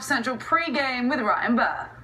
Golf Central pregame with Ryan Burr.